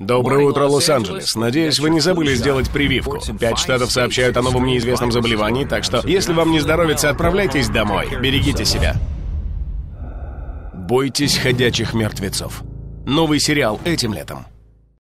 Доброе утро, Лос-Анджелес. Надеюсь, вы не забыли сделать прививку. Пять штатов сообщают о новом неизвестном заболевании, так что, если вам не здоровится, отправляйтесь домой. Берегите себя. Бойтесь ходячих мертвецов. Новый сериал этим летом.